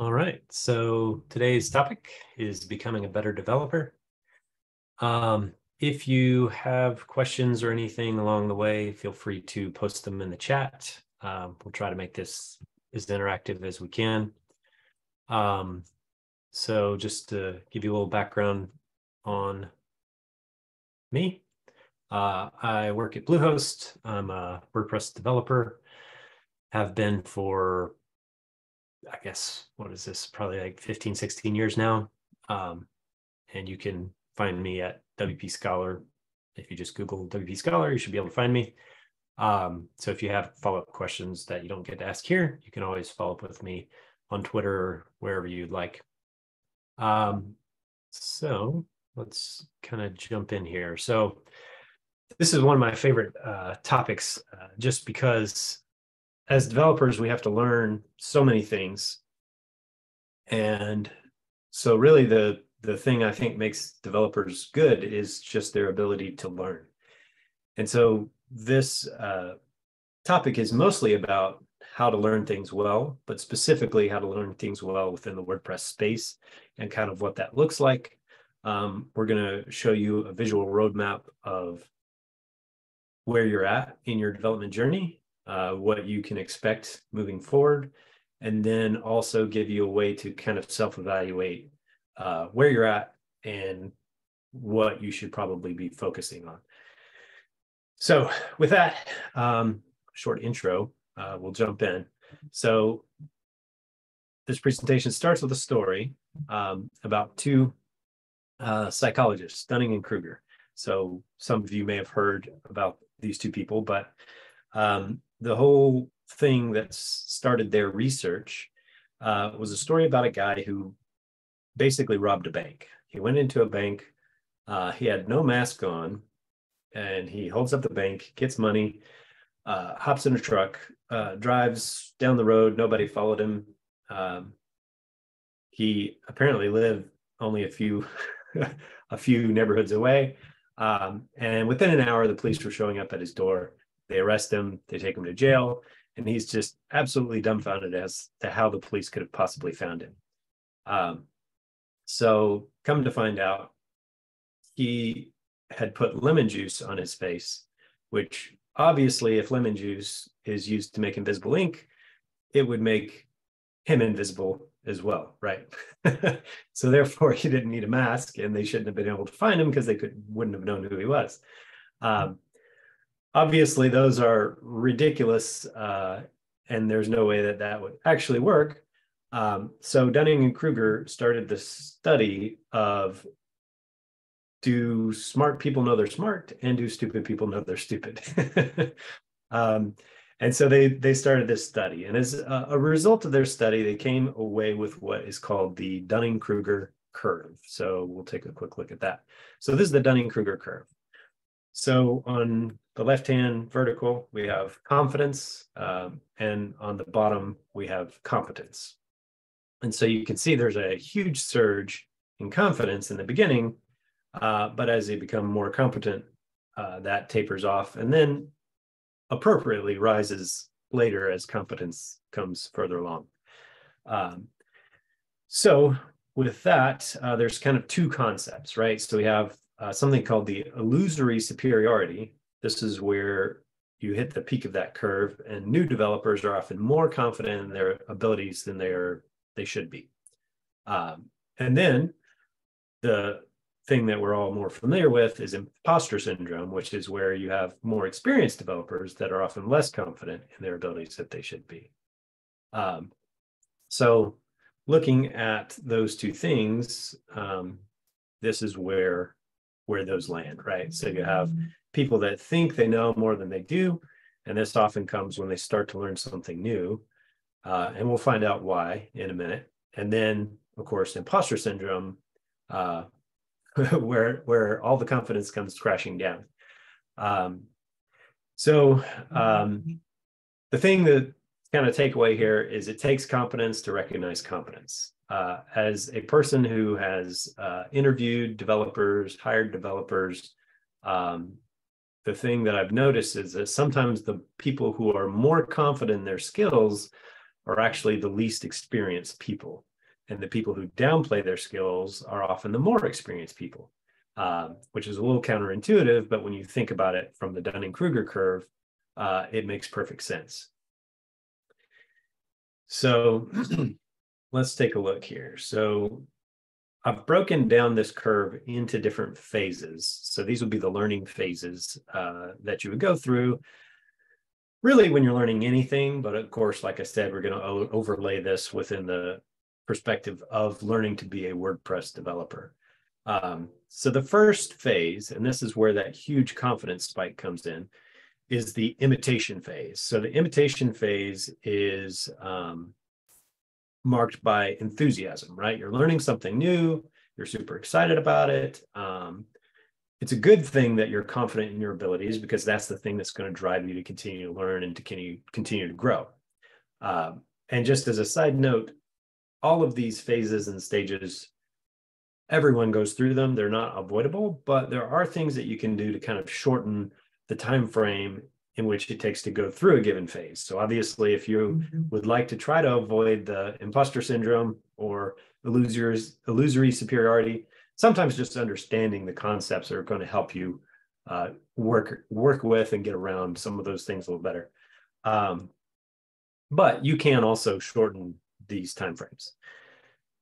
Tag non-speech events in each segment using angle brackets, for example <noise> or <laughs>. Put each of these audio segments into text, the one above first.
All right. So today's topic is becoming a better developer. Um, if you have questions or anything along the way, feel free to post them in the chat. Um, we'll try to make this as interactive as we can. Um, so just to give you a little background on me, uh, I work at Bluehost. I'm a WordPress developer, have been for I guess, what is this? Probably like 15, 16 years now. Um, and you can find me at WP Scholar. If you just Google WP Scholar, you should be able to find me. Um, so if you have follow-up questions that you don't get to ask here, you can always follow up with me on Twitter or wherever you'd like. Um, so let's kind of jump in here. So this is one of my favorite uh, topics, uh, just because as developers, we have to learn so many things. And so really the the thing I think makes developers good is just their ability to learn. And so this uh, topic is mostly about how to learn things well, but specifically how to learn things well within the WordPress space and kind of what that looks like. Um, we're going to show you a visual roadmap of where you're at in your development journey uh, what you can expect moving forward, and then also give you a way to kind of self evaluate uh, where you're at and what you should probably be focusing on. So, with that um, short intro, uh, we'll jump in. So, this presentation starts with a story um, about two uh, psychologists, Dunning and Kruger. So, some of you may have heard about these two people, but um, the whole thing that started their research uh, was a story about a guy who basically robbed a bank. He went into a bank, uh, he had no mask on, and he holds up the bank, gets money, uh, hops in a truck, uh, drives down the road. Nobody followed him. Um, he apparently lived only a few <laughs> a few neighborhoods away. Um, and within an hour, the police were showing up at his door they arrest him, they take him to jail, and he's just absolutely dumbfounded as to how the police could have possibly found him. Um, so, come to find out, he had put lemon juice on his face, which obviously, if lemon juice is used to make invisible ink, it would make him invisible as well, right? <laughs> so therefore, he didn't need a mask, and they shouldn't have been able to find him because they could wouldn't have known who he was. Um, obviously those are ridiculous uh, and there's no way that that would actually work. Um, so dunning and kruger started the study of do smart people know they're smart and do stupid people know they're stupid? <laughs> Um, and so they they started this study and as a, a result of their study they came away with what is called the dunning-kruger curve. So we'll take a quick look at that. So this is the dunning-kruger curve. So on the left-hand vertical, we have confidence, um, and on the bottom, we have competence. And so you can see there's a huge surge in confidence in the beginning, uh, but as they become more competent, uh, that tapers off and then appropriately rises later as competence comes further along. Um, so with that, uh, there's kind of two concepts, right? So we have uh, something called the illusory superiority. This is where you hit the peak of that curve, and new developers are often more confident in their abilities than they are they should be. Um, and then the thing that we're all more familiar with is imposter syndrome, which is where you have more experienced developers that are often less confident in their abilities that they should be. Um, so, looking at those two things, um, this is where where those land, right? So you have. People that think they know more than they do. And this often comes when they start to learn something new. Uh, and we'll find out why in a minute. And then, of course, imposter syndrome, uh, <laughs> where where all the confidence comes crashing down. Um, so um, the thing that kind of takeaway here is it takes competence to recognize competence uh, as a person who has uh, interviewed developers, hired developers, um, the thing that I've noticed is that sometimes the people who are more confident in their skills are actually the least experienced people. And the people who downplay their skills are often the more experienced people, um, which is a little counterintuitive. But when you think about it from the Dunning Kruger curve, uh, it makes perfect sense. So <clears throat> let's take a look here. So I've broken down this curve into different phases. So these would be the learning phases uh, that you would go through really when you're learning anything. But of course, like I said, we're going to overlay this within the perspective of learning to be a WordPress developer. Um, so the first phase, and this is where that huge confidence spike comes in, is the imitation phase. So the imitation phase is um, marked by enthusiasm, right? You're learning something new, you're super excited about it. Um, it's a good thing that you're confident in your abilities because that's the thing that's going to drive you to continue to learn and to continue, to grow. Uh, and just as a side note, all of these phases and stages, everyone goes through them. They're not avoidable, but there are things that you can do to kind of shorten the time frame in which it takes to go through a given phase. So obviously, if you mm-hmm. would like to try to avoid the imposter syndrome or illusory, illusory superiority, sometimes just understanding the concepts are going to help you uh, work work with and get around some of those things a little better. Um, but you can also shorten these timeframes.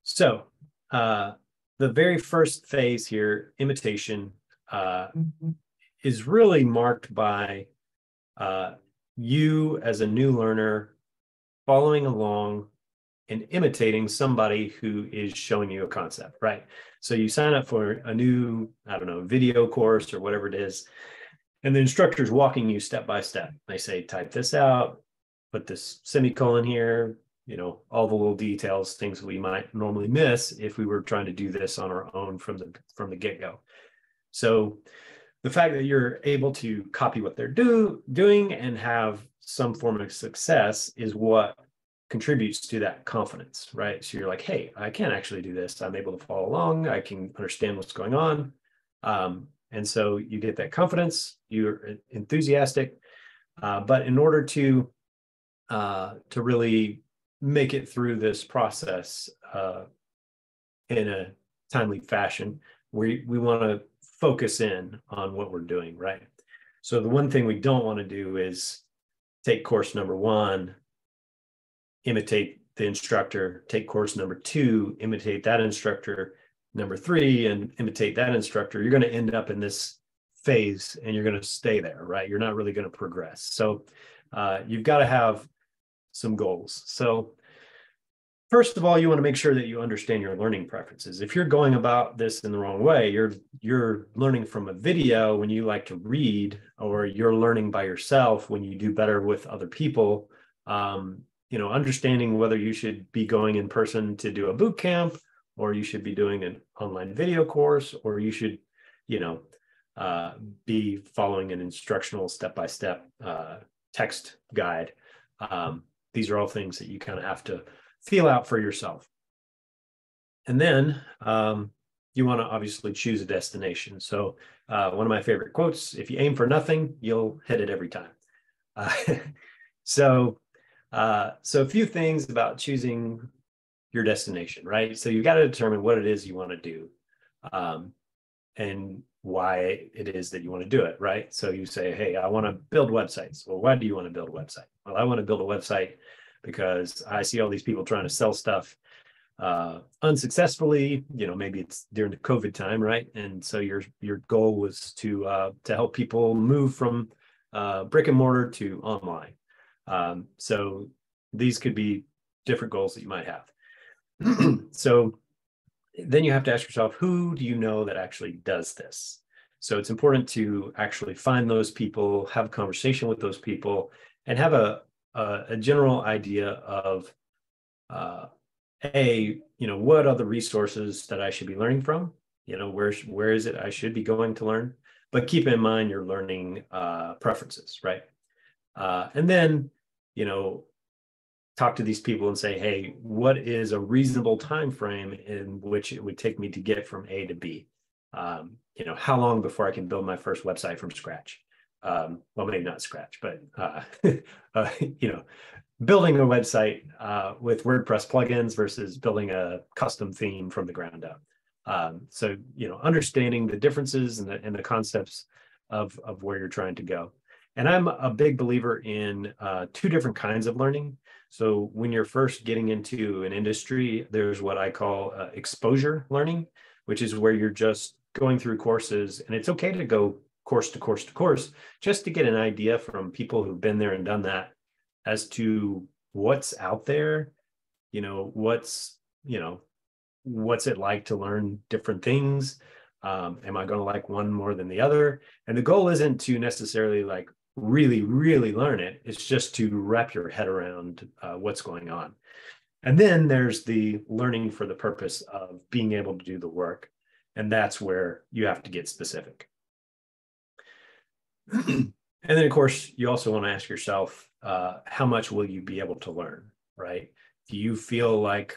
So uh, the very first phase here, imitation, uh, mm-hmm. is really marked by uh, you as a new learner following along and imitating somebody who is showing you a concept, right? So you sign up for a new, I don't know, video course or whatever it is, and the instructor's walking you step by step. They say, type this out, put this semicolon here, you know, all the little details, things we might normally miss if we were trying to do this on our own from the from the get-go. So the fact that you're able to copy what they're do, doing and have some form of success is what contributes to that confidence, right? So you're like, hey, I can actually do this. I'm able to follow along. I can understand what's going on. Um, and so you get that confidence, you're enthusiastic. Uh, but in order to uh, to really make it through this process uh, in a timely fashion, we we want to focus in on what we're doing, right? So the one thing we don't want to do is take course number one, imitate the instructor, take course number two, imitate that instructor, number three, and imitate that instructor. You're going to end up in this phase and you're going to stay there, right? You're not really going to progress. So uh, you've got to have some goals. So first of all you want to make sure that you understand your learning preferences. If you're going about this in the wrong way you're you're learning from a video when you like to read or you're learning by yourself when you do better with other people. Um, you know understanding whether you should be going in person to do a boot camp or you should be doing an online video course or you should you know uh, be following an instructional step-by-step uh, text guide. Um, these are all things that you kind of have to feel out for yourself. And then um, you want to obviously choose a destination. So uh, one of my favorite quotes, if you aim for nothing, you'll hit it every time. Uh, <laughs> so, uh, so a few things about choosing your destination, right? So you've got to determine what it is you want to do um, and why it is that you want to do it, right? So you say, hey, I want to build websites. Well, why do you want to build a website? Well, I want to build a website because I see all these people trying to sell stuff uh, unsuccessfully. You know, maybe it's during the COVID time, right? And so your your goal was to uh, to help people move from uh, brick and mortar to online. Um, so these could be different goals that you might have. <clears throat> so then you have to ask yourself, who do you know that actually does this? So it's important to actually find those people, have a conversation with those people, and have a, uh, a general idea of uh, a you know what are the resources that I should be learning from? You know where where is it I should be going to learn? But keep in mind your learning uh, preferences right? Uh, and then you know talk to these people and say hey what is a reasonable time frame in which it would take me to get from A to B? Um, you know how long before I can build my first website from scratch um, well, maybe not scratch, but uh, <laughs> uh, you know, building a website uh, with WordPress plugins versus building a custom theme from the ground up. Um, so, you know, understanding the differences and the, and the concepts of, of where you're trying to go. And I'm a big believer in uh, two different kinds of learning. So when you're first getting into an industry, there's what I call uh, exposure learning, which is where you're just going through courses and it's okay to go course to course to course just to get an idea from people who've been there and done that as to what's out there you know what's you know what's it like to learn different things? Um, am i going to like one more than the other? And the goal isn't to necessarily like really really learn it. It's just to wrap your head around uh, what's going on. And then there's the learning for the purpose of being able to do the work. And that's where you have to get specific and then of course you also want to ask yourself uh, how much will you be able to learn, right? Do you feel like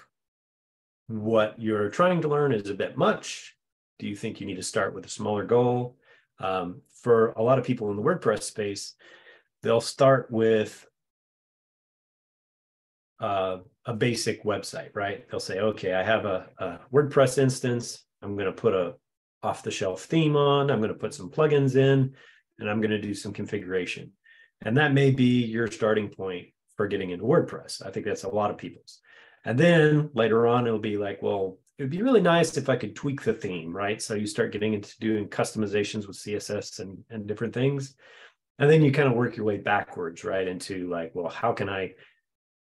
what you're trying to learn is a bit much? Do you think you need to start with a smaller goal? Um, for a lot of people in the WordPress space, they'll start with uh, a basic website, right? They'll say, okay, I have a, a WordPress instance. I'm going to put a off the shelf theme on. I'm going to put some plugins in, and I'm going to do some configuration. And that may be your starting point for getting into WordPress. I think that's a lot of people's. And then later on, it'll be like, well, it would be really nice if I could tweak the theme, right? So you start getting into doing customizations with CSS and, and different things. And then you kind of work your way backwards, right? Into like, well, how can I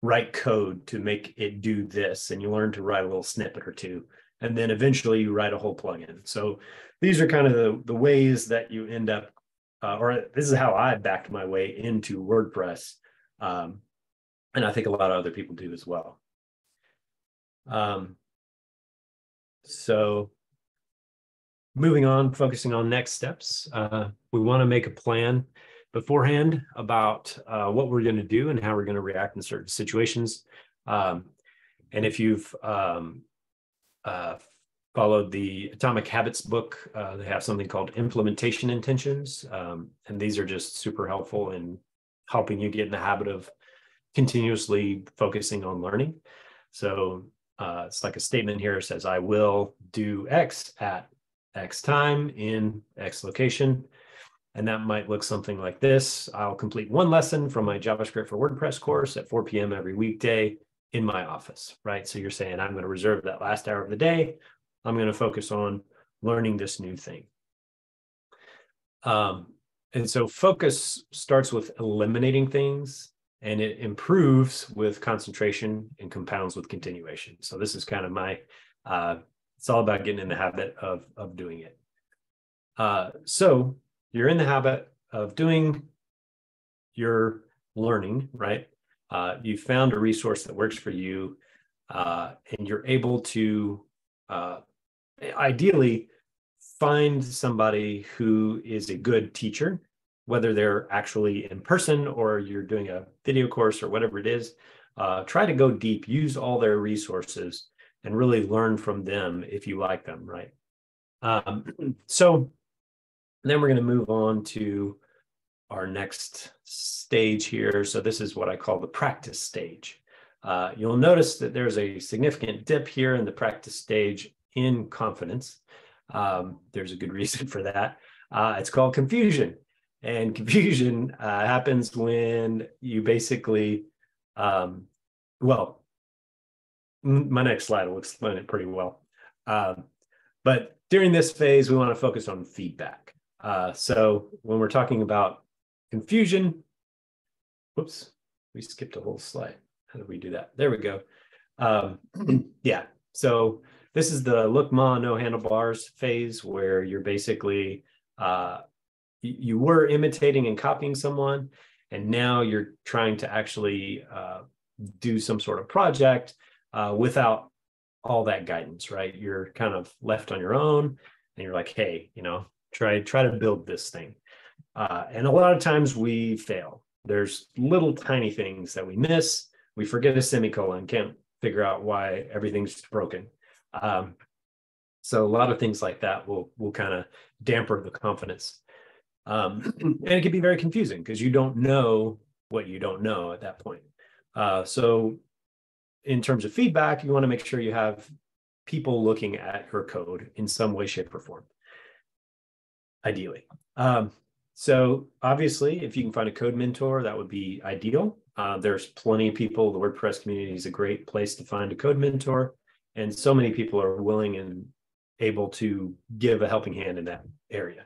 write code to make it do this? And you learn to write a little snippet or two. And then eventually you write a whole plugin. So these are kind of the, the ways that you end up uh, or this is how I backed my way into WordPress. Um, and I think a lot of other people do as well. Um, so moving on, focusing on next steps, uh, we want to make a plan beforehand about uh, what we're going to do and how we're going to react in certain situations. Um, and if you've um, uh, followed the Atomic Habits book. Uh, they have something called implementation intentions. Um, and these are just super helpful in helping you get in the habit of continuously focusing on learning. So uh, it's like a statement here says, I will do X at X time in X location. And that might look something like this. I'll complete one lesson from my JavaScript for WordPress course at 4 p.m. every weekday in my office, right? So you're saying I'm going to reserve that last hour of the day I'm going to focus on learning this new thing. Um, and so focus starts with eliminating things and it improves with concentration and compounds with continuation. So this is kind of my, uh, it's all about getting in the habit of, of doing it. Uh, so you're in the habit of doing your learning, right? Uh, you found a resource that works for you uh, and you're able to uh, ideally find somebody who is a good teacher whether they're actually in person or you're doing a video course or whatever it is uh, try to go deep use all their resources and really learn from them if you like them right? Um, <clears throat> so then we're going to move on to our next stage here. So this is what i call the practice stage. Uh, you'll notice that there's a significant dip here in the practice stage in confidence. Um, there's a good <laughs> reason for that. Uh, it's called confusion. And <laughs> confusion uh, happens when you basically, um, well, my next slide will explain it pretty well. Um, but during this phase, we want to focus on feedback. Uh, so when we're talking about confusion, whoops, we skipped a whole slide. How did we do that? There we go. Um, <clears throat> yeah, so this is the look ma no handlebars phase where you're basically uh, you were imitating and copying someone and now you're trying to actually uh, do some sort of project uh, without all that guidance right? You're kind of left on your own and you're like hey you know try try to build this thing. Uh, and a lot of times we fail. There's little tiny things that we miss. We forget a semicolon can't figure out why everything's broken um, so a lot of things like that will will kind of damper the confidence. Um, <clears throat> and it can be very confusing because you don't know what you don't know at that point. Uh, so in terms of feedback, you want to make sure you have people looking at your code in some way, shape, or form, ideally. Um, so obviously, if you can find a code mentor, that would be ideal. Uh, there's plenty of people. The WordPress community is a great place to find a code mentor, and so many people are willing and able to give a helping hand in that area.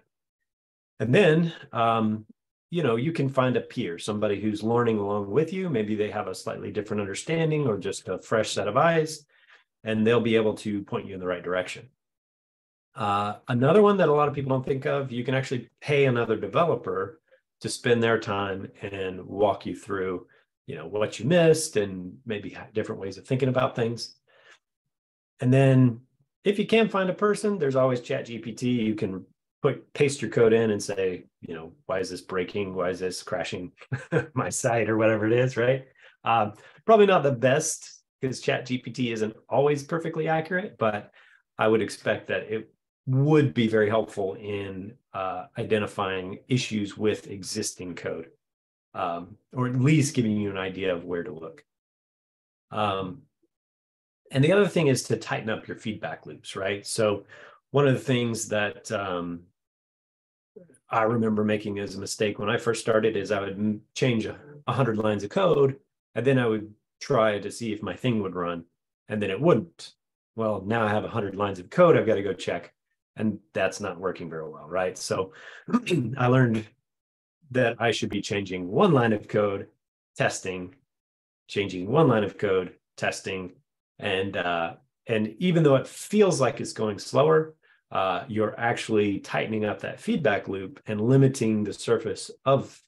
And then, um, you know, you can find a peer, somebody who's learning along with you. Maybe they have a slightly different understanding or just a fresh set of eyes, and they'll be able to point you in the right direction. Uh, another one that a lot of people don't think of, you can actually pay another developer to spend their time and walk you through, you know, what you missed and maybe different ways of thinking about things. And then if you can't find a person, there's always Chat GPT. You can put paste your code in and say, you know, why is this breaking? Why is this crashing <laughs> my site or whatever it is, right? Um, probably not the best because Chat GPT isn't always perfectly accurate, but I would expect that it would be very helpful in uh, identifying issues with existing code, um, or at least giving you an idea of where to look. Um, and the other thing is to tighten up your feedback loops, right? So one of the things that um, I remember making as a mistake when I first started is I would change a, hundred lines of code, and then I would try to see if my thing would run, and then it wouldn't. Well, now I have a hundred lines of code I've got to go check and that's not working very well, right? So <clears throat> I learned that I should be changing one line of code, testing, changing one line of code, testing, and uh, and even though it feels like it's going slower, uh, you're actually tightening up that feedback loop and limiting the surface of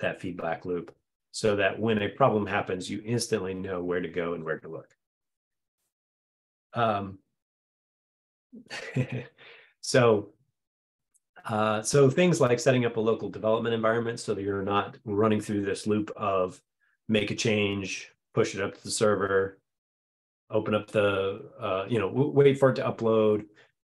that feedback loop so that when a problem happens, you instantly know where to go and where to look. Um, <laughs> So, uh, so things like setting up a local development environment so that you're not running through this loop of make a change, push it up to the server, open up the, uh, you know, wait for it to upload,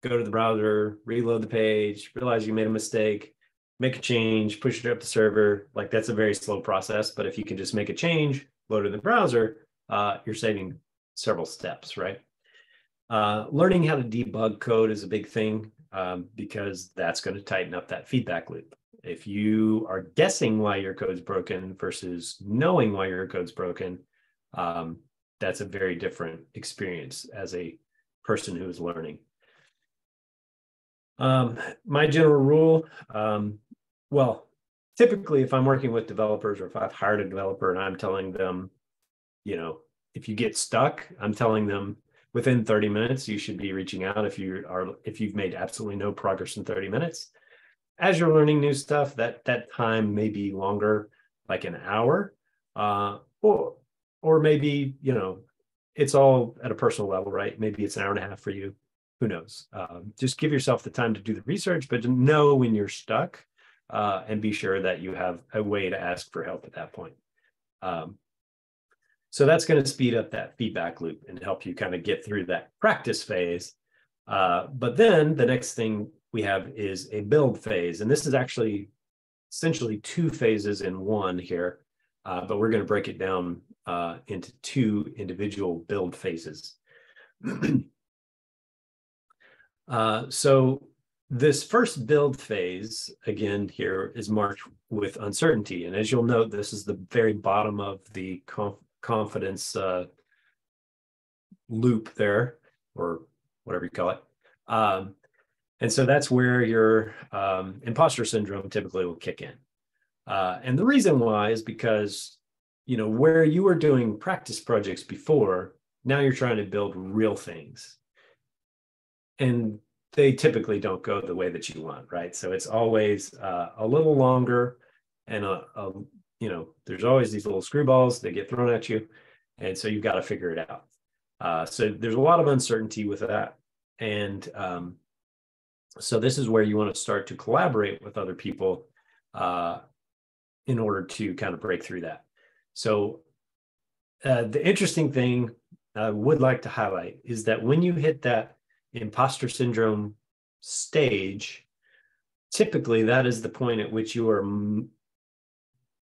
go to the browser, reload the page, realize you made a mistake, make a change, push it up the server. Like that's a very slow process. But if you can just make a change, load in the browser, uh, you're saving several steps, right? Uh, learning how to debug code is a big thing um, because that's going to tighten up that feedback loop. If you are guessing why your code's broken versus knowing why your code's broken, um, that's a very different experience as a person who is learning. Um, my general rule, um, well, typically if I'm working with developers or if I've hired a developer and I'm telling them, you know, if you get stuck, I'm telling them within 30 minutes you should be reaching out if you are if you've made absolutely no progress in 30 minutes as you're learning new stuff that that time may be longer like an hour uh, or or maybe you know it's all at a personal level right maybe it's an hour and a half for you who knows um, just give yourself the time to do the research but know when you're stuck uh, and be sure that you have a way to ask for help at that point um, so that's going to speed up that feedback loop and help you kind of get through that practice phase. Uh, but then the next thing we have is a build phase. And this is actually essentially two phases in one here, uh, but we're going to break it down uh, into two individual build phases. <clears throat> Uh, so this first build phase, again, here is marked with uncertainty. And as you'll note, this is the very bottom of the confidence uh, loop there, or whatever you call it. Um, and so that's where your um, imposter syndrome typically will kick in. Uh, and the reason why is because, you know, where you were doing practice projects before, now you're trying to build real things. And they typically don't go the way that you want, right? So it's always uh, a little longer and a, a, you know, there's always these little screwballs that get thrown at you. And so you've got to figure it out. Uh, so there's a lot of uncertainty with that. And um, so this is where you want to start to collaborate with other people uh, in order to kind of break through that. So uh, the interesting thing I would like to highlight is that when you hit that imposter syndrome stage, typically that is the point at which you are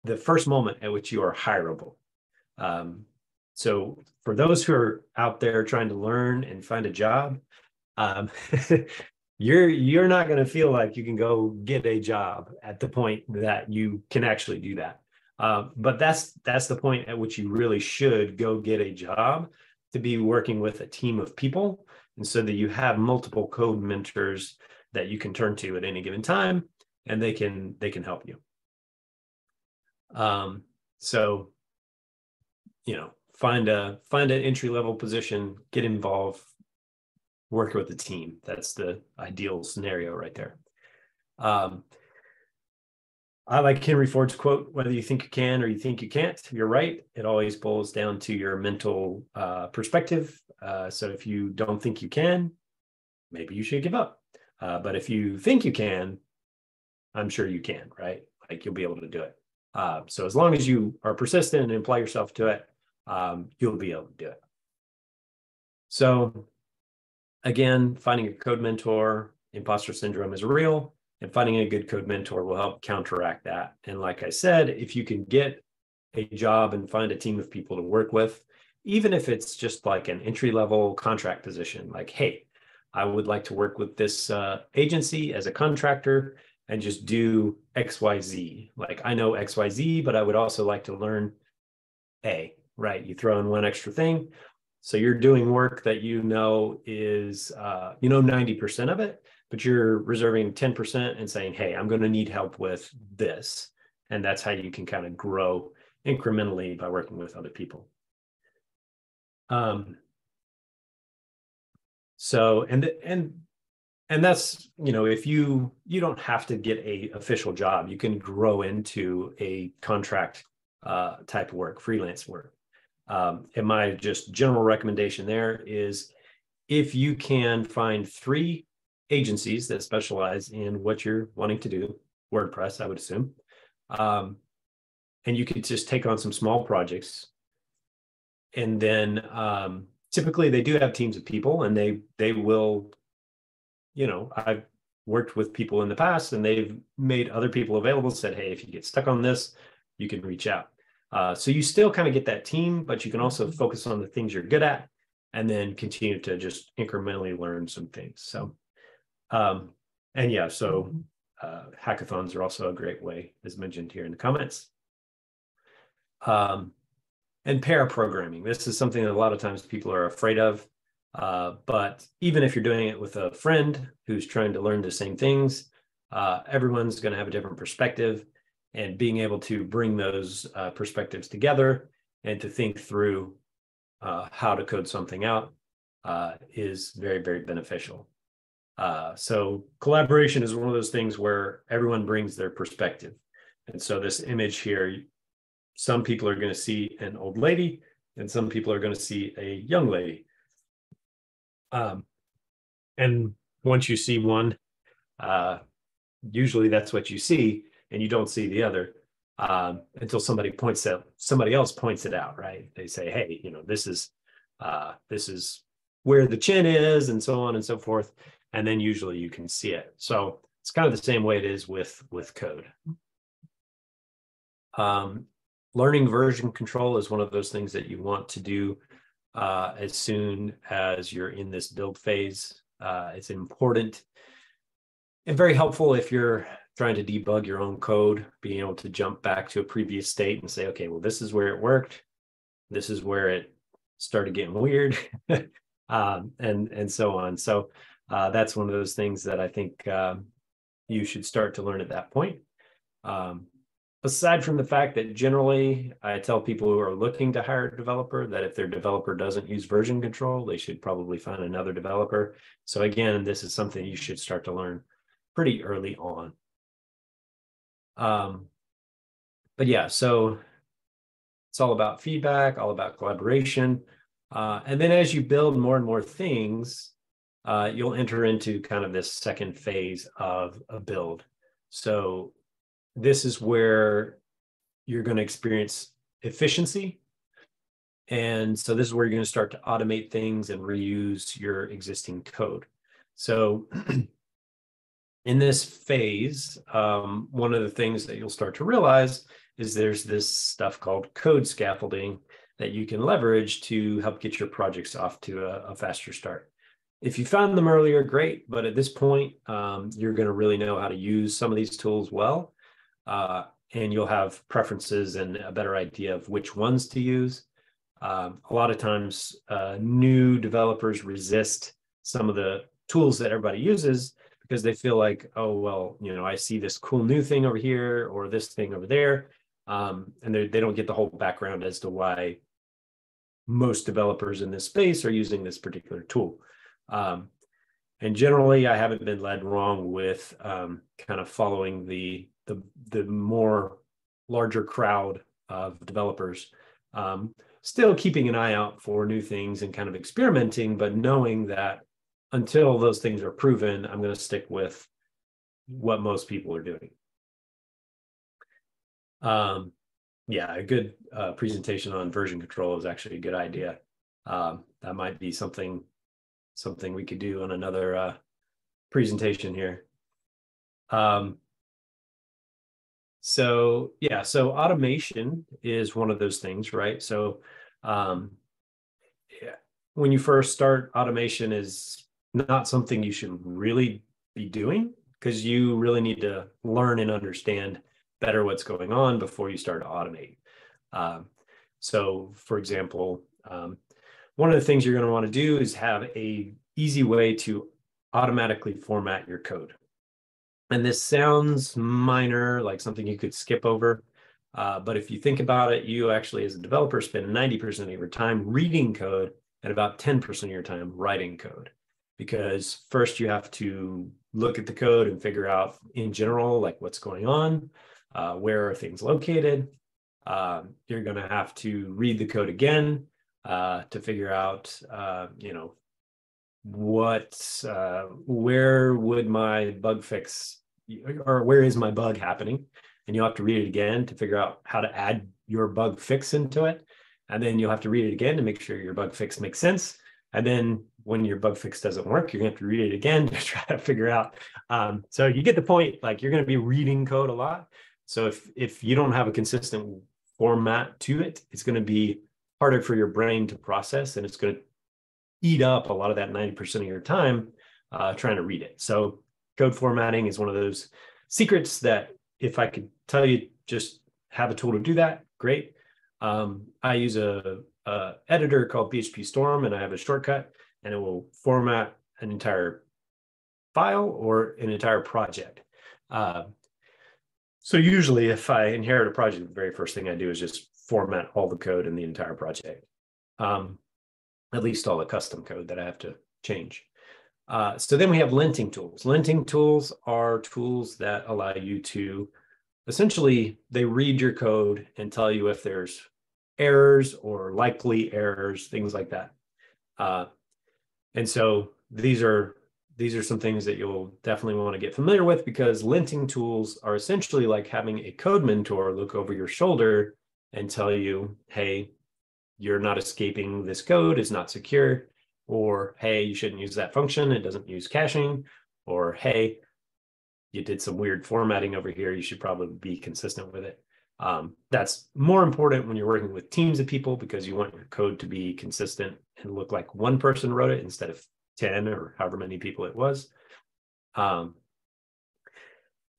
the first moment at which you are hireable. Um, so for those who are out there trying to learn and find a job, um, <laughs> you're you're not going to feel like you can go get a job at the point that you can actually do that. Uh, but that's that's the point at which you really should go get a job to be working with a team of people, and so that you have multiple code mentors that you can turn to at any given time, and they can they can help you. Um, so, you know, find a find an entry level position, get involved, work with the team. That's the ideal scenario right there. Um, I like Henry Ford's quote whether you think you can or you think you can't, you're right. It always boils down to your mental uh, perspective. Uh, so if you don't think you can, maybe you should give up. Uh, but if you think you can, I'm sure you can, right? Like you'll be able to do it. Uh, so as long as you are persistent and apply yourself to it, um, you'll be able to do it. So again, finding a code mentor, imposter syndrome is real, and finding a good code mentor will help counteract that. And like I said, if you can get a job and find a team of people to work with, even if it's just like an entry level contract position, like, hey, I would like to work with this uh, agency as a contractor and just do XYZ. Like, I know XYZ, but I would also like to learn A, right? You throw in one extra thing. So you're doing work that you know is, uh, you know, 90% of it, but you're reserving 10% and saying, hey, I'm going to need help with this. And that's how you can kind of grow incrementally by working with other people. Um, so, and, and, and that's, you know, if you, you don't have to get a official job, you can grow into a contract uh, type work, freelance work. Um, and my just general recommendation there is if you can find three agencies that specialize in what you're wanting to do, WordPress, I would assume, um, and you could just take on some small projects. And then um, typically they do have teams of people and they they will, you know, I've worked with people in the past and they've made other people available, said, hey, if you get stuck on this, you can reach out. Uh, so you still kind of get that team, but you can also mm-hmm. focus on the things you're good at and then continue to just incrementally learn some things. So, um, and yeah, so mm-hmm. uh, hackathons are also a great way, as mentioned here in the comments. Um, and pair programming. This is something that a lot of times people are afraid of. Uh, but even if you're doing it with a friend who's trying to learn the same things, uh, everyone's going to have a different perspective and being able to bring those uh, perspectives together and to think through uh, how to code something out uh, is very, very beneficial. Uh, so collaboration is one of those things where everyone brings their perspective. And so this image here, some people are going to see an old lady and some people are going to see a young lady. Um, and once you see one, uh, usually that's what you see and you don't see the other um, until somebody points out somebody else points it out right they say hey you know this is uh, this is where the chin is and so on and so forth and then usually you can see it so it's kind of the same way it is with with code um, learning version control is one of those things that you want to do uh, as soon as you're in this build phase uh, it's important and very helpful if you're trying to debug your own code, being able to jump back to a previous state and say, okay, well, this is where it worked. This is where it started getting weird, <laughs> um, and and so on. So uh, that's one of those things that I think um, you should start to learn at that point. Um, aside from the fact that generally I tell people who are looking to hire a developer that if their developer doesn't use version control, they should probably find another developer. So again, this is something you should start to learn pretty early on. Um, but yeah, so it's all about feedback, all about collaboration. Uh, and then as you build more and more things, uh, you'll enter into kind of this second phase of a build. So this is where you're going to experience efficiency. And so this is where you're going to start to automate things and reuse your existing code. So <clears throat> in this phase, um, one of the things that you'll start to realize is there's this stuff called code scaffolding that you can leverage to help get your projects off to a, a faster start. If you found them earlier, great. But at this point, um, you're going to really know how to use some of these tools well. Uh, and you'll have preferences and a better idea of which ones to use. Um, a lot of times, uh, new developers resist some of the tools that everybody uses because they feel like, oh, well, you know, I see this cool new thing over here or this thing over there. Um, and they don't get the whole background as to why most developers in this space are using this particular tool. Um, and generally, I haven't been led wrong with um, kind of following the the the more larger crowd of developers. Um, still keeping an eye out for new things and kind of experimenting, but knowing that until those things are proven, I'm going to stick with what most people are doing. Um, yeah, a good uh, presentation on version control is actually a good idea. Um, that might be something something we could do on another uh, presentation here. Um, so yeah, so automation is one of those things, right? So um, yeah, when you first start, automation is not something you should really be doing because you really need to learn and understand better what's going on before you start to automate. Um, so, for example, um, one of the things you're going to want to do is have a easy way to automatically format your code. And this sounds minor, like something you could skip over. Uh, but if you think about it, you actually, as a developer, spend 90% of your time reading code and about 10% of your time writing code. Because first you have to look at the code and figure out in general, like what's going on, uh, where are things located. Uh, you're going to have to read the code again uh, to figure out, uh, you know, what uh, where would my bug fix or where is my bug happening? And you'll have to read it again to figure out how to add your bug fix into it. And then you'll have to read it again to make sure your bug fix makes sense. And then when your bug fix doesn't work you're going to have to read it again <laughs> to try to figure out um, so you get the point. Like you're going to be reading code a lot. So if if you don't have a consistent format to it it's going to be harder for your brain to process and it's going to eat up a lot of that 90% of your time uh, trying to read it. So code formatting is one of those secrets that if I could tell you just have a tool to do that, great. Um, I use a, a, editor called PHP Storm and I have a shortcut and it will format an entire file or an entire project. Uh, so usually if I inherit a project, the very first thing I do is just format all the code in the entire project. Um, at least all the custom code that I have to change. Uh, so then we have linting tools. Linting tools are tools that allow you to essentially they read your code and tell you if there's errors or likely errors, things like that. Uh, and so these are these are some things that you'll definitely want to get familiar with because linting tools are essentially like having a code mentor look over your shoulder and tell you, hey, you're not escaping this code, it's not secure, or hey, you shouldn't use that function, it doesn't use caching, or hey, you did some weird formatting over here, you should probably be consistent with it. Um, that's more important when you're working with teams of people because you want your code to be consistent and look like one person wrote it instead of 10 or however many people it was. Um,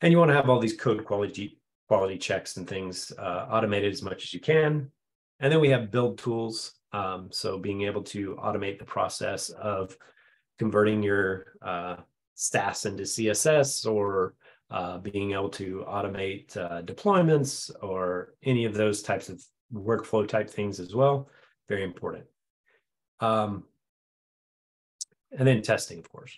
and you want to have all these code quality quality checks and things uh, automated as much as you can. And then we have build tools. Um, so being able to automate the process of converting your uh, into CSS or uh, being able to automate uh, deployments or any of those types of workflow type things as well. Very important. Um, and then testing, of course.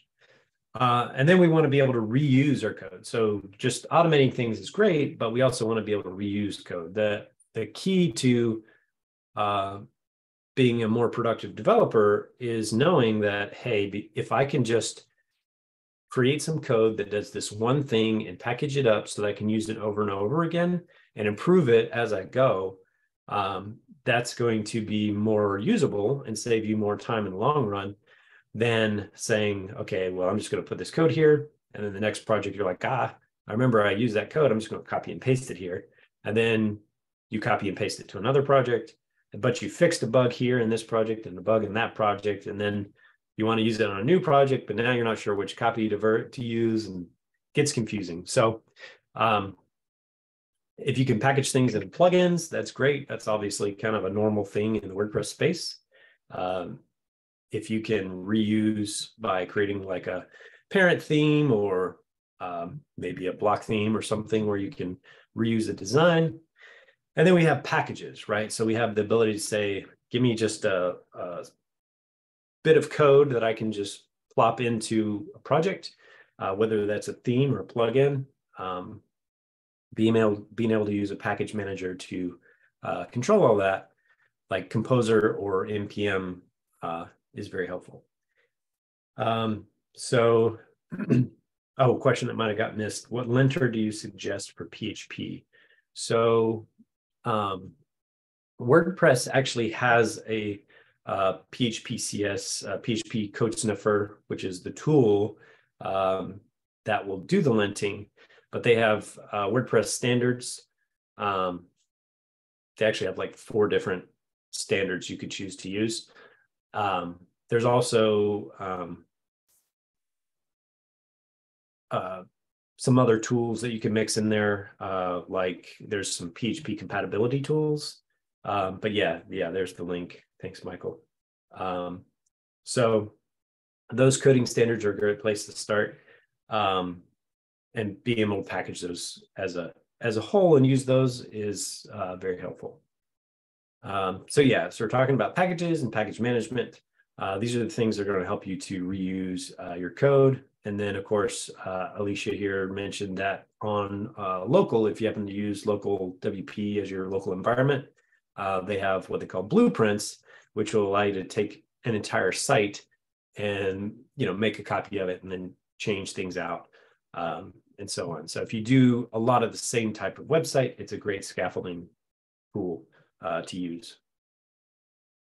Uh, and then we want to be able to reuse our code. So just automating things is great, but we also want to be able to reuse code. The, the key to uh, being a more productive developer is knowing that hey if i can just create some code that does this one thing and package it up so that i can use it over and over again and improve it as i go um, that's going to be more usable and save you more time in the long run than saying okay well i'm just going to put this code here and then the next project you're like ah i remember i used that code i'm just going to copy and paste it here and then you copy and paste it to another project, but you fixed a bug here in this project and a bug in that project, and then you want to use it on a new project, but now you're not sure which copy to, to use and gets confusing. So um, if you can package things in plugins, that's great. That's obviously kind of a normal thing in the WordPress space. Um, if you can reuse by creating like a parent theme or um, maybe a block theme or something where you can reuse a design. And then we have packages, right? So we have the ability to say, give me just a, a bit of code that I can just plop into a project, uh, whether that's a theme or a plugin. Um, being able being able to use a package manager to uh, control all that, like Composer or npm, uh, is very helpful. Um, so, <clears throat> oh, question that might have got missed. What linter do you suggest for PHP? So, um, WordPress actually has a uh, PHPCS, uh, PHP Code Sniffer, which is the tool um, that will do the linting but they have uh, WordPress standards. Um, they actually have like four different standards you could choose to use. Um, there's also um, uh, some other tools that you can mix in there, uh, like there's some PHP compatibility tools. Um, but yeah, yeah, there's the link. Thanks, Michael. Um, so those coding standards are a great place to start. Um, and being able to package those as a as a whole and use those is uh, very helpful. Um, so yeah, so we're talking about packages and package management. Uh, these are the things that are going to help you to reuse uh, your code. And then, of course, uh, Alicia here mentioned that on uh, local, if you happen to use local WP as your local environment, uh, they have what they call blueprints, which will allow you to take an entire site and you know make a copy of it and then change things out. Um, and so on. So if you do a lot of the same type of website, it's a great scaffolding tool uh, to use.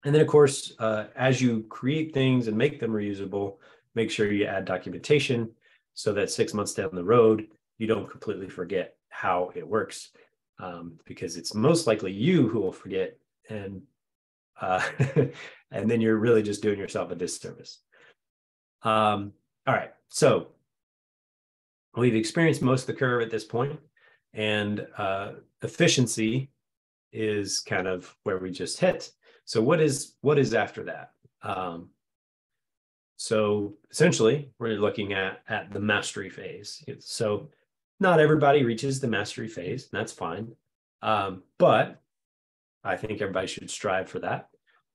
And then, of course, uh, as you create things and make them reusable, make sure you add documentation so that six months down the road, you don't completely forget how it works, um, because it's most likely you who will forget, and uh, <laughs> and then you're really just doing yourself a disservice. Um, all right, so We've experienced most of the curve at this point, and uh, efficiency is kind of where we just hit. So what is what is after that? Um, so essentially, we're looking at at the mastery phase. So not everybody reaches the mastery phase, and that's fine. Um, but I think everybody should strive for that.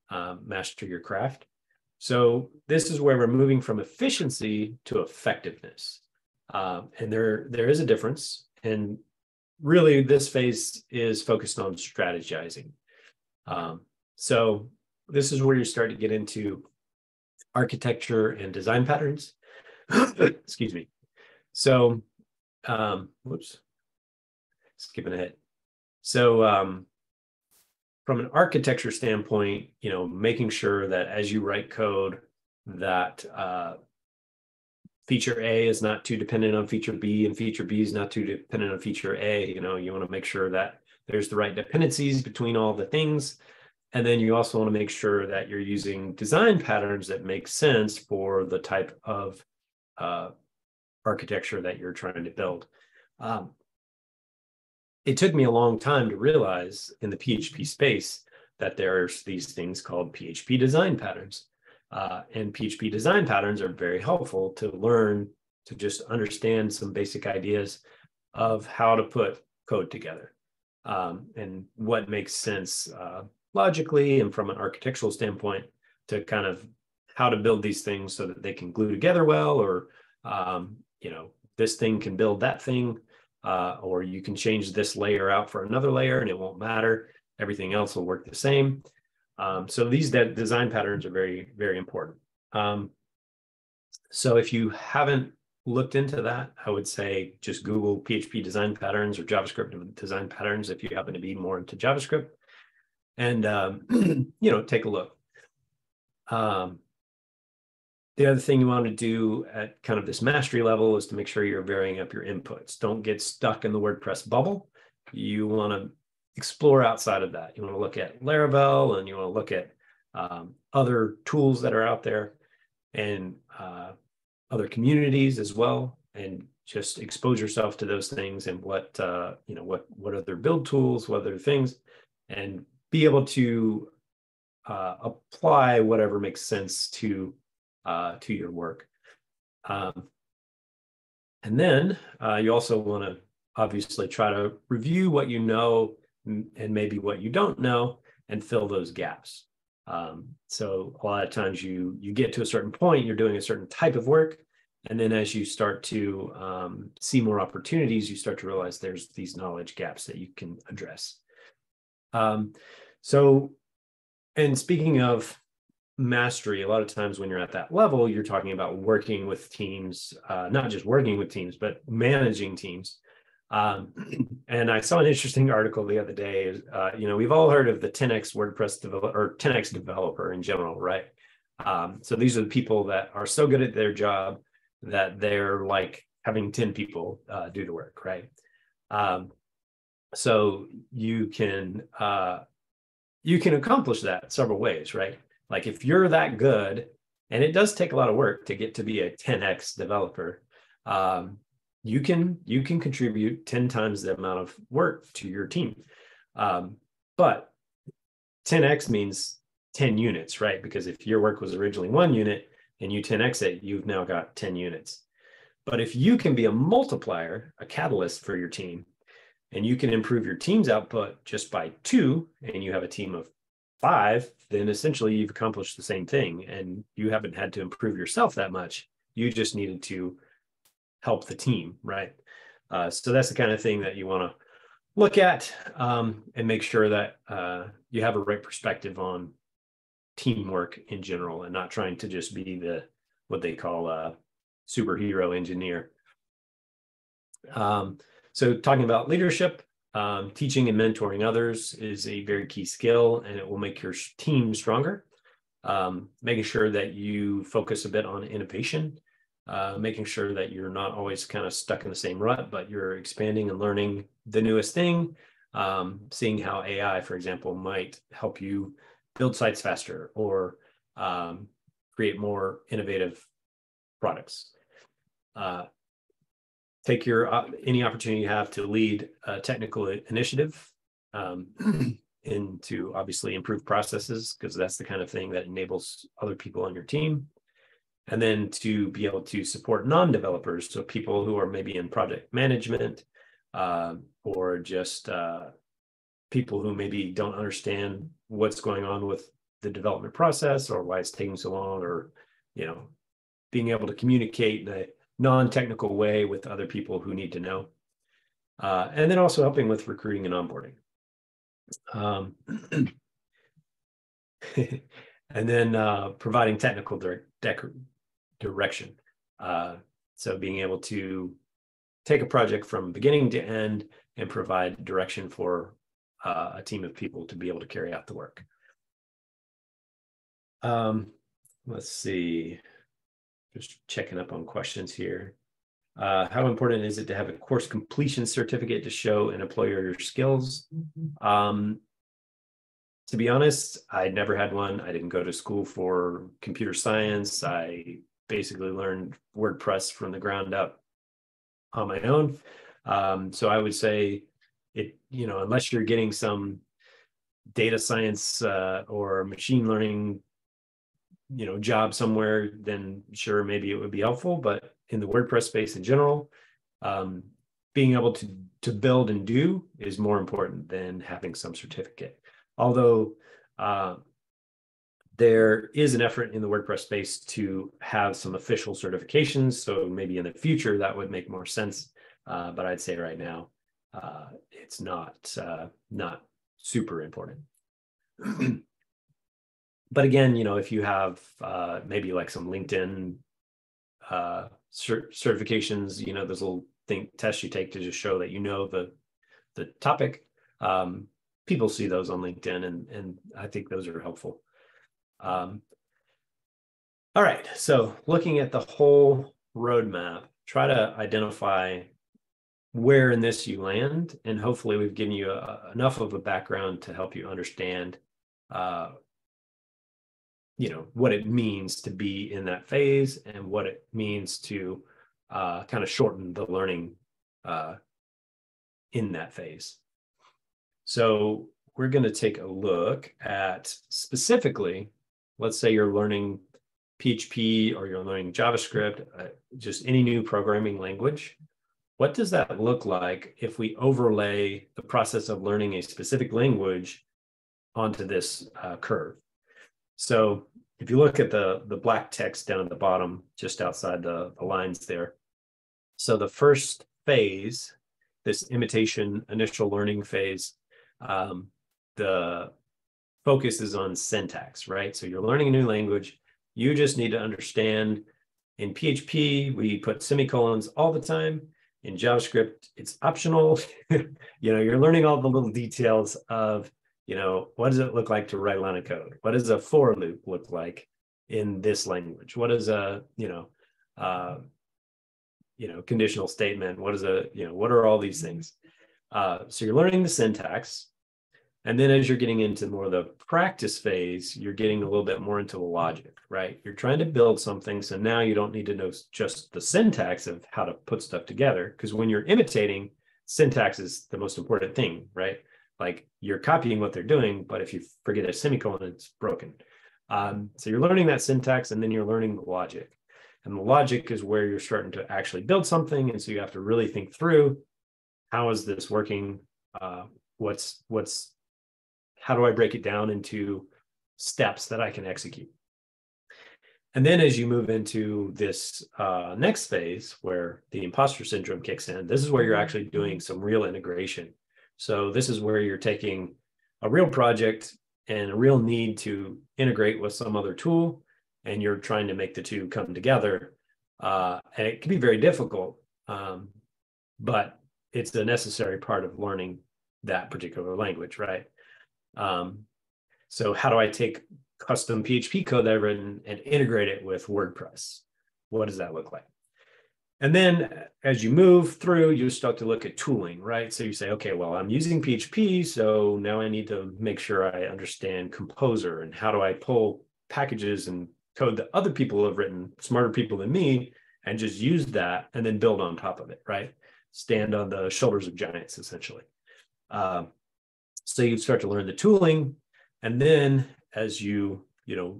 Um, master your craft. So this is where we're moving from efficiency to effectiveness. Uh, and there there is a difference. And really, this phase is focused on strategizing. Um, so this is where you start to get into architecture and design patterns. <coughs> Excuse me. So, um, whoops, skipping ahead. So, um, from an architecture standpoint, you know, making sure that as you write code, that uh, feature A is not too dependent on feature B and feature B is not too dependent on feature A. You know, you want to make sure that there's the right dependencies between all the things. And then you also want to make sure that you're using design patterns that make sense for the type of uh, architecture that you're trying to build. Um, it took me a long time to realize in the PHP space that there's these things called PHP design patterns. Uh, and PHP design patterns are very helpful to learn to just understand some basic ideas of how to put code together um, and what makes sense uh, logically and from an architectural standpoint to kind of how to build these things so that they can glue together well or um, you know this thing can build that thing uh, or you can change this layer out for another layer and it won't matter. Everything else will work the same. Um, so these de- design patterns are very, very important. Um, so if you haven't looked into that, I would say just Google PHP design patterns or JavaScript design patterns if you happen to be more into JavaScript, and um, <clears throat> you know take a look. Um, the other thing you want to do at kind of this mastery level is to make sure you're varying up your inputs. Don't get stuck in the WordPress bubble. you want to explore outside of that. You want to look at Laravel and you want to look at um, other tools that are out there and uh, other communities as well, and just expose yourself to those things and what uh, you know what what other build tools, what other things, and be able to uh, apply whatever makes sense to uh, to your work. Um, and then uh, you also want to obviously try to review what you know and maybe what you don't know and fill those gaps. Um, so a lot of times you you get to a certain point, you're doing a certain type of work, and then as you start to um, see more opportunities, you start to realize there's these knowledge gaps that you can address. Um, so, and speaking of mastery, a lot of times when you're at that level, you're talking about working with teams, uh, not just working with teams, but managing teams. Um, <clears throat> and I saw an interesting article the other day. Uh, you know, we've all heard of the 10x WordPress developer or 10x developer in general, right? Um, so these are the people that are so good at their job that they're like having 10 people uh, do the work, right? Um, so you can uh, you can accomplish that several ways, right? Like if you're that good, and it does take a lot of work to get to be a 10x developer. Um, you can you can contribute 10 times the amount of work to your team um, but 10x means 10 units right because if your work was originally one unit and you 10x it you've now got 10 units but if you can be a multiplier a catalyst for your team and you can improve your team's output just by two and you have a team of five then essentially you've accomplished the same thing and you haven't had to improve yourself that much you just needed to help the team, right? Uh, so that's the kind of thing that you want to look at um, and make sure that uh, you have a right perspective on teamwork in general and not trying to just be the what they call a superhero engineer. Um, so talking about leadership, um, teaching and mentoring others is a very key skill and it will make your team stronger. Um, making sure that you focus a bit on innovation uh, making sure that you're not always kind of stuck in the same rut, but you're expanding and learning the newest thing, um, seeing how AI, for example, might help you build sites faster or um, create more innovative products. Uh, take your uh, any opportunity you have to lead a technical initiative um, <clears throat> into obviously improve processes because that's the kind of thing that enables other people on your team. And then to be able to support non-developers so people who are maybe in project management uh, or just uh, people who maybe don't understand what's going on with the development process or why it's taking so long or you know being able to communicate a non-technical way with other people who need to know uh, and then also helping with recruiting and onboarding um, <clears throat> and then uh, providing technical direct, direction. Uh, so being able to take a project from beginning to end and provide direction for uh, a team of people to be able to carry out the work. Um, let's see, just checking up on questions here. Uh, how important is it to have a course completion certificate to show an employer your skills? Mm-hmm. Um, to be honest, I never had one. I didn't go to school for computer science. I basically learned WordPress from the ground up on my own. Um, so I would say it, you know, unless you're getting some data science uh, or machine learning, you know, job somewhere, then sure, maybe it would be helpful. But in the WordPress space in general, um, being able to to build and do is more important than having some certificate. Although uh, there is an effort in the WordPress space to have some official certifications. So maybe in the future that would make more sense. Uh, but I'd say right now uh, it's not uh, not super important. <clears throat> but again, you know, if you have uh, maybe like some LinkedIn uh, cert- certifications, you know, those little thing tests you take to just show that you know the the topic. Um, people see those on LinkedIn, and and I think those are helpful. Um, all right, so looking at the whole roadmap, try to identify where in this you land, and hopefully we've given you a, enough of a background to help you understand, uh, you know, what it means to be in that phase and what it means to uh, kind of shorten the learning uh, in that phase. So we're going to take a look at specifically, let's say you're learning PHP or you're learning JavaScript, uh, just any new programming language. What does that look like if we overlay the process of learning a specific language onto this uh, curve? So if you look at the, the black text down at the bottom, just outside the, the lines there. So the first phase, this imitation initial learning phase, um, the focus is on syntax, right? So you're learning a new language. You just need to understand in PHP, we put semicolons all the time in JavaScript, it's optional. <laughs> you know, you're learning all the little details of, you know, what does it look like to write a line of code? What does a for loop look like in this language? What is a, you know, uh, you know, conditional statement? What is a, you know, what are all these things? Uh, so you're learning the syntax. And then as you're getting into more of the practice phase, you're getting a little bit more into the logic, right? You're trying to build something. So now you don't need to know just the syntax of how to put stuff together. Because when you're imitating, syntax is the most important thing, right? Like you're copying what they're doing, but if you forget a semicolon, it's broken. Um, so you're learning that syntax and then you're learning the logic. And the logic is where you're starting to actually build something. And so you have to really think through how is this working? Uh, what's what's how do I break it down into steps that I can execute? And then as you move into this uh, next phase where the imposter syndrome kicks in, this is where you're actually doing some real integration. So this is where you're taking a real project and a real need to integrate with some other tool, and you're trying to make the two come together. Uh, and it can be very difficult, um, but it's a necessary part of learning that particular language, right? Um, so how do I take custom PHP code that I've written and integrate it with WordPress? What does that look like? And then as you move through, you start to look at tooling, right? So you say, okay, well, I'm using PHP, so now I need to make sure I understand Composer and how do I pull packages and code that other people have written, smarter people than me, and just use that and then build on top of it, right? Stand on the shoulders of giants, essentially. Uh, so you start to learn the tooling, and then as you you know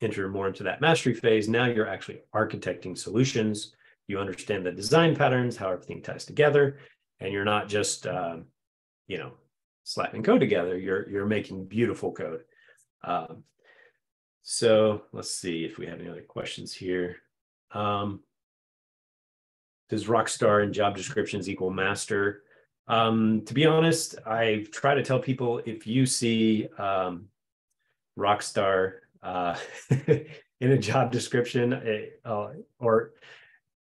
enter more into that mastery phase, now you're actually architecting solutions. You understand the design patterns, how everything ties together, and you're not just uh, you know slapping code together. You're you're making beautiful code. Um, so let's see if we have any other questions here. Um, does rockstar and job descriptions equal master? Um, to be honest, I try to tell people if you see um, Rockstar uh, <laughs> in a job description it, eh, uh, or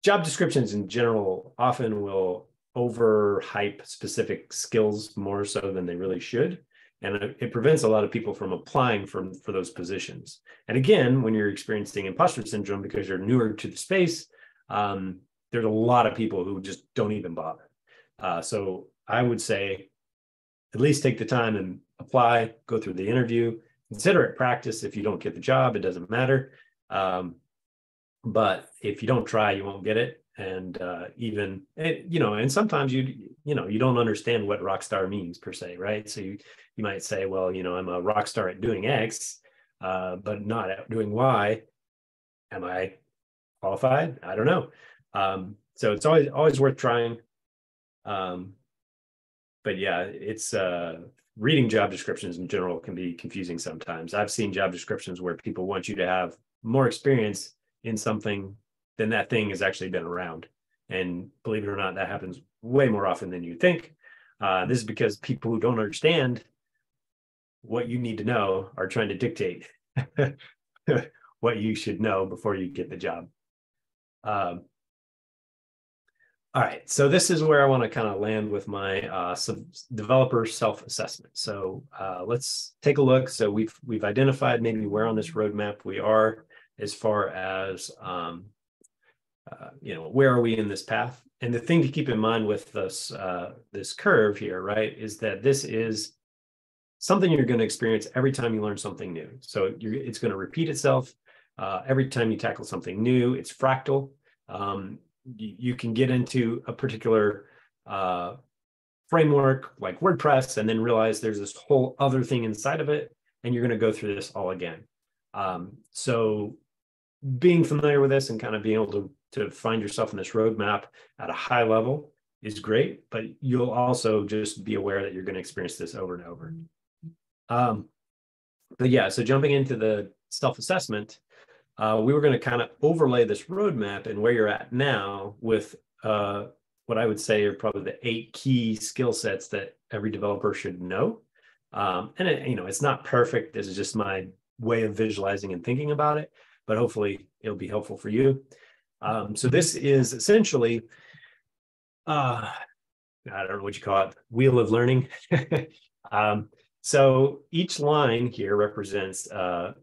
job descriptions in general often will overhype specific skills more so than they really should. And it, prevents a lot of people from applying for, for those positions. And again, when you're experiencing imposter syndrome because you're newer to the space, um, there's a lot of people who just don't even bother. Uh, so I would say at least take the time and apply, go through the interview, consider it practice. If you don't get the job, it doesn't matter. Um, but if you don't try, you won't get it. And uh, even it, you know, and sometimes you you know you don't understand what rock star means per se, right? So you you might say, well, you know, I'm a rock star at doing X, uh, but not at doing Y. Am I qualified? I don't know. Um, so it's always always worth trying. Um, but yeah, it's uh, reading job descriptions in general can be confusing sometimes. I've seen job descriptions where people want you to have more experience in something then that thing has actually been around. And believe it or not, that happens way more often than you think. Uh, this is because people who don't understand what you need to know are trying to dictate <laughs> what you should know before you get the job. Um, all right, so this is where I want to kind of land with my uh, developer self-assessment. So uh, let's take a look. So we've we've identified maybe where on this roadmap we are as far as um, uh, you know, where are we in this path? And the thing to keep in mind with this uh, this curve here, right, is that this is something you're going to experience every time you learn something new. So it's going to repeat itself uh, every time you tackle something new. It's fractal. Um, you, you, can get into a particular uh, framework like WordPress and then realize there's this whole other thing inside of it, and you're going to go through this all again. Um, so being familiar with this and kind of being able to, to find yourself in this roadmap at a high level is great, but you'll also just be aware that you're going to experience this over and over. Um, but yeah, so jumping into the self-assessment, uh, we were going to kind of overlay this roadmap and where you're at now with uh, what I would say are probably the eight key skill sets that every developer should know. Um, and it, you know, it's not perfect. This is just my way of visualizing and thinking about it, but hopefully it'll be helpful for you. Um, so this is essentially, uh, I don't know what you call it, wheel of learning. <laughs> um, so each line here represents uh,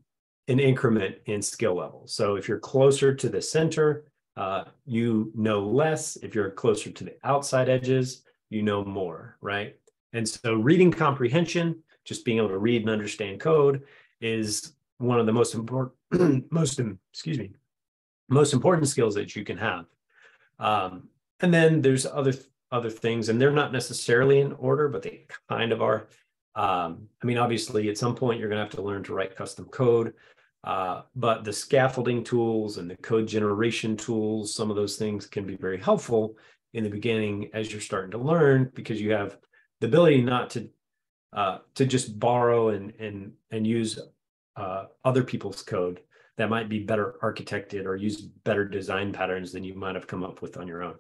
an increment in skill level. So if you're closer to the center, uh, you know less. If you're closer to the outside edges, you know more, right? And so reading comprehension, just being able to read and understand code is one of the most important, <clears throat> most, excuse me, most important skills that you can have. Um, and then there's other other things, and they're not necessarily in order, but they kind of are. Um, I mean, obviously, at some point, you're going to have to learn to write custom code. Uh, but the scaffolding tools and the code generation tools, some of those things can be very helpful in the beginning as you're starting to learn because you have the ability not to uh, to just borrow and and and use uh, other people's code that might be better architected or use better design patterns than you might have come up with on your own.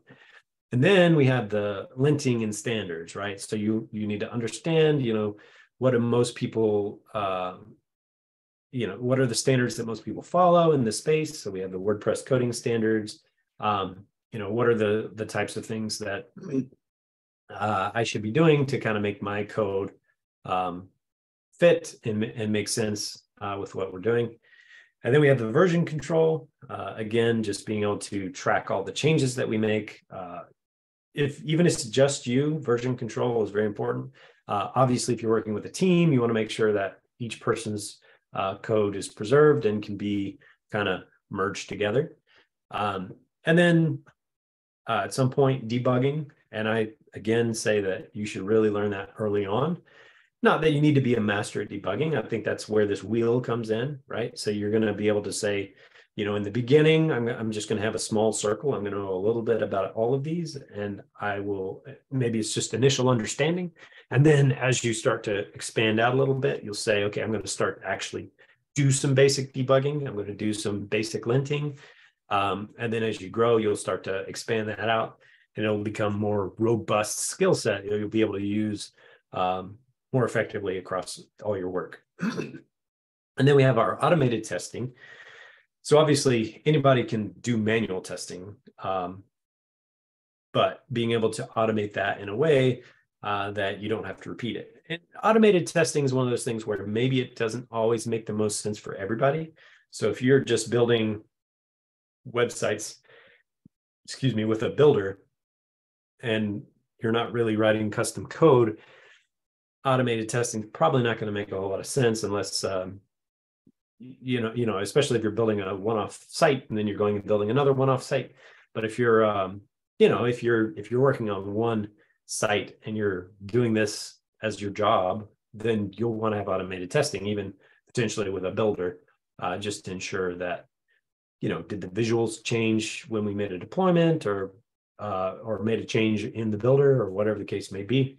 And then we have the linting and standards, right? So you you need to understand, you know, what do most people, uh, you know, what are the standards that most people follow in the space? So we have the WordPress coding standards. Um, you know, what are the the types of things that uh, I should be doing to kind of make my code um, fit and, and make sense uh, with what we're doing. And then we have the version control. Uh, again, just being able to track all the changes that we make, uh, if even if it's just you, version control is very important. Uh, obviously, if you're working with a team, you want to make sure that each person's uh, code is preserved and can be kind of merged together. Um, and then uh, at some point, debugging. And I again say that you should really learn that early on. Not that you need to be a master at debugging. I think that's where this wheel comes in, right? So you're going to be able to say, you know, in the beginning, I'm, I'm just going to have a small circle. I'm going to know a little bit about all of these, and I will, maybe it's just initial understanding. And then as you start to expand out a little bit, you'll say, okay, I'm going to start actually do some basic debugging. I'm going to do some basic linting. Um, and then as you grow, you'll start to expand that out and it'll become more robust skill set. You'll be able to use um, more effectively across all your work. and then we have our automated testing, so obviously anybody can do manual testing, um, but being able to automate that in a way uh, that you don't have to repeat it. And automated testing is one of those things where maybe it doesn't always make the most sense for everybody. So if you're just building websites, excuse me, with a builder, and you're not really writing custom code, automated testing probably not going to make a whole lot of sense unless um, you know, you know, especially if you're building a one-off site and then you're going and building another one-off site. But if you're, um, you know, if you're if you're working on one site and you're doing this as your job, then you'll want to have automated testing, even potentially with a builder, uh, just to ensure that, you know, did the visuals change when we made a deployment or uh, or made a change in the builder or whatever the case may be.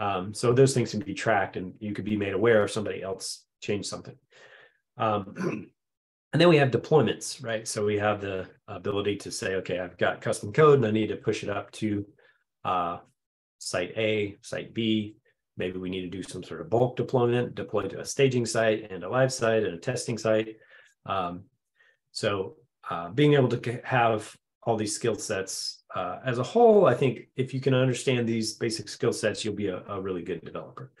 Um, so those things can be tracked and you could be made aware if somebody else changed something. Um, <clears throat> and then we have deployments, right? So we have the ability to say, okay, I've got custom code and I need to push it up to uh, site A, site B. Maybe we need to do some sort of bulk deployment, deploy to a staging site and a live site and a testing site. Um, so uh, being able to have all these skill sets uh, as a whole, I think if you can understand these basic skill sets, you'll be a, a really good developer.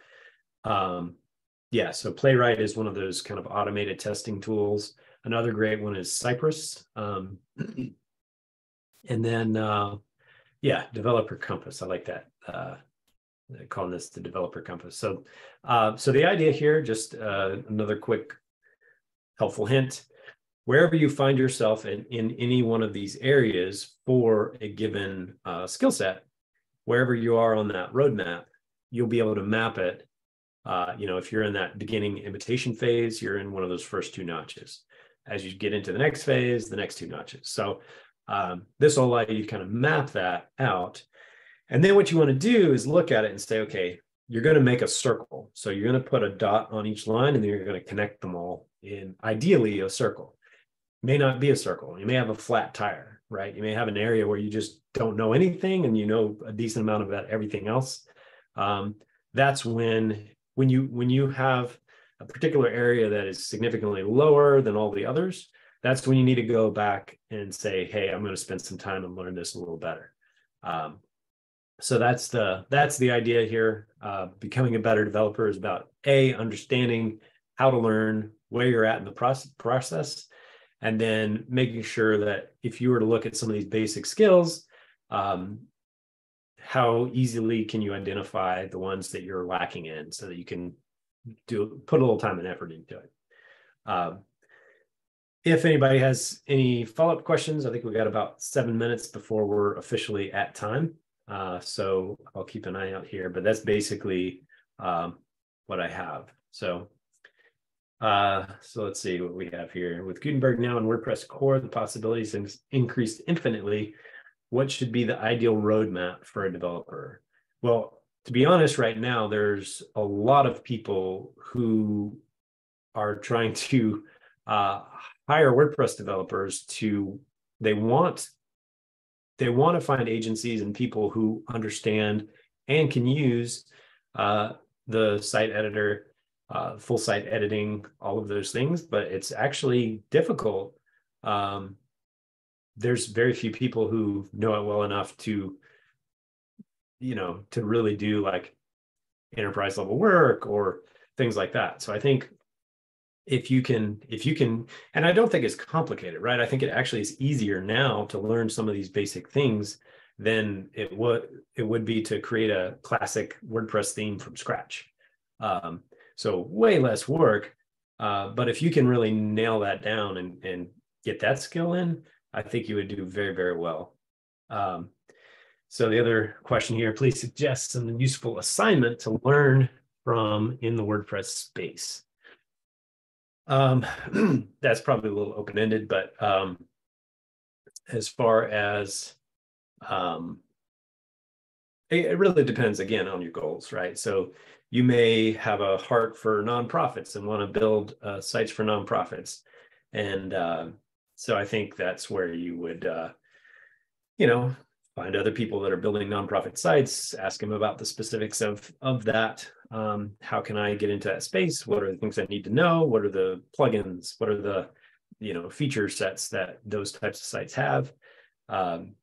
Um, yeah, so Playwright is one of those kind of automated testing tools. Another great one is Cypress. Um, <clears throat> And then, uh, yeah, developer compass. I like that. Uh, calling this the developer compass. So, uh, so the idea here, just uh, another quick helpful hint. Wherever you find yourself in, in any one of these areas for a given uh, skill set, wherever you are on that roadmap, you'll be able to map it. Uh, you know, if you're in that beginning imitation phase, you're in one of those first two notches. As you get into the next phase, the next two notches. So um, this will allow you to kind of map that out. And then what you want to do is look at it and say, okay, you're going to make a circle. So you're going to put a dot on each line and then you're going to connect them all in ideally a circle. May not be a circle. You may have a flat tire, right? You may have an area where you just don't know anything and you know a decent amount about everything else. Um, that's when when you when you have a particular area that is significantly lower than all the others, that's when you need to go back and say, hey, I'm going to spend some time and learn this a little better. Um, so that's the that's the idea here. Uh, becoming a better developer is about a understanding how to learn where you're at in the process, process and then making sure that if you were to look at some of these basic skills, um, how easily can you identify the ones that you're lacking in so that you can do put a little time and effort into it. Um, if anybody has any follow-up questions, I think we've got about seven minutes before we're officially at time. Uh, so I'll keep an eye out here, but that's basically um, what I have. So, uh, so let's see what we have here. With Gutenberg now in WordPress core, the possibilities increased infinitely. What should be the ideal roadmap for a developer? Well, to be honest, right now, there's a lot of people who are trying to uh, hire WordPress developers to they want they want to find agencies and people who understand and can use uh, the site editor, uh, full site editing, all of those things. But it's actually difficult. Um, there's very few people who know it well enough to, you know, to really do like enterprise level work or things like that. So I think if you can if you can and i don't think it's complicated right i think it actually is easier now to learn some of these basic things than it would it would be to create a classic wordpress theme from scratch um, so way less work uh, but if you can really nail that down and and get that skill in i think you would do very very well um, so the other question here please suggest some useful assignment to learn from in the wordpress space um, <clears throat> that's probably a little open ended, but um, as far as um, it, it really depends again on your goals, right? So you may have a heart for nonprofits and want to build uh, sites for nonprofits, and uh, so I think that's where you would, uh, you know, find other people that are building nonprofit sites, ask them about the specifics of of that, um, how can I get into that space? What are the things I need to know? What are the plugins? What are the you know feature sets that those types of sites have? Um,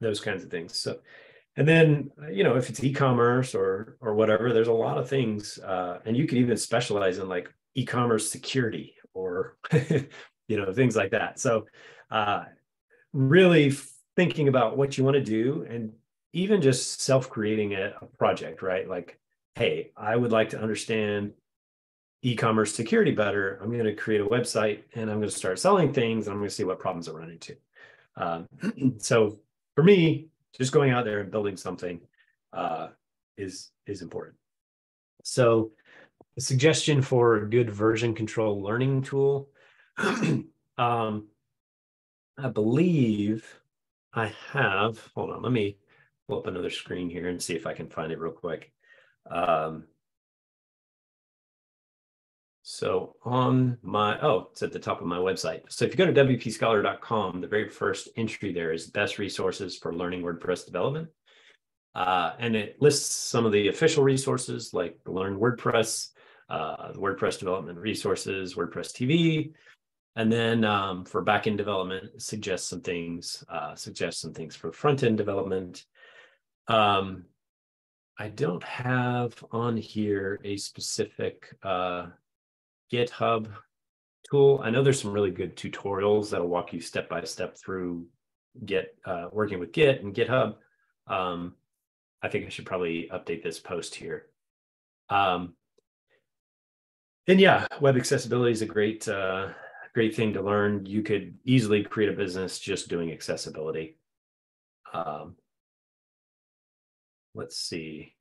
those kinds of things. So, and then you know if it's e-commerce or or whatever, there's a lot of things, uh, and you can even specialize in like e-commerce security or <laughs> you know things like that. So, uh, really thinking about what you want to do and even just self-creating a, a project, right? Like hey, I would like to understand e-commerce security better. I'm going to create a website and I'm going to start selling things and I'm going to see what problems I run into. Um, <clears throat> so for me, just going out there and building something uh, is is important. So a suggestion for a good version control learning tool. <clears throat> um, I believe I have, hold on, let me pull up another screen here and see if I can find it real quick. Um, so on my, oh, it's at the top of my website. So if you go to wpscholar.com, the very first entry there is best resources for learning WordPress development. Uh, and it lists some of the official resources like Learn WordPress, uh, WordPress development resources, WordPress TV. And then um, for backend development, suggests some things, uh, suggests some things for front-end development. Um, I don't have on here a specific uh, GitHub tool. I know there's some really good tutorials that'll walk you step by step through Git, uh, working with Git and GitHub, um, I think I should probably update this post here. Um, and yeah, web accessibility is a great, uh, great thing to learn. You could easily create a business just doing accessibility. Um, let's see.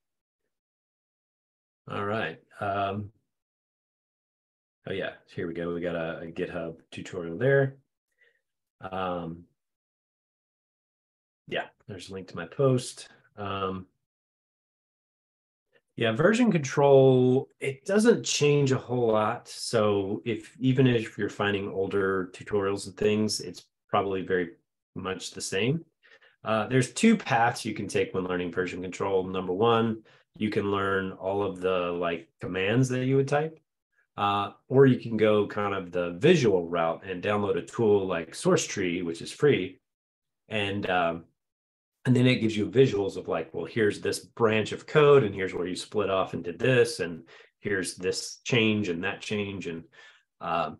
All right. Um, oh yeah, here we go. We got a, a GitHub tutorial there. Um, yeah, there's a link to my post. Um, yeah, version control, it doesn't change a whole lot. So if even if you're finding older tutorials and things, it's probably very much the same. Uh, there's two paths you can take when learning version control. Number one, you can learn all of the like commands that you would type. Uh, or you can go kind of the visual route and download a tool like SourceTree, which is free. And um, and then it gives you visuals of like well here's this branch of code and here's where you split off and did this and here's this change and that change and um,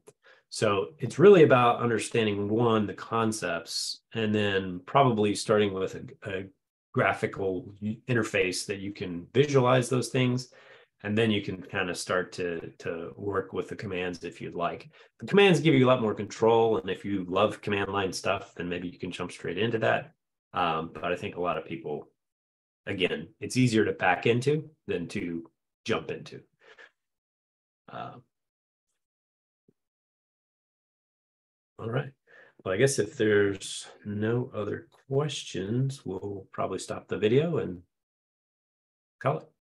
so it's really about understanding one the concepts and then probably starting with a, a graphical interface that you can visualize those things and then you can kind of start to to work with the commands if you'd like the commands give you a lot more control and if you love command line stuff then maybe you can jump straight into that um, but I think a lot of people, again, it's easier to back into than to jump into. Uh, all right. Well, I guess if there's no other questions, we'll probably stop the video and call it.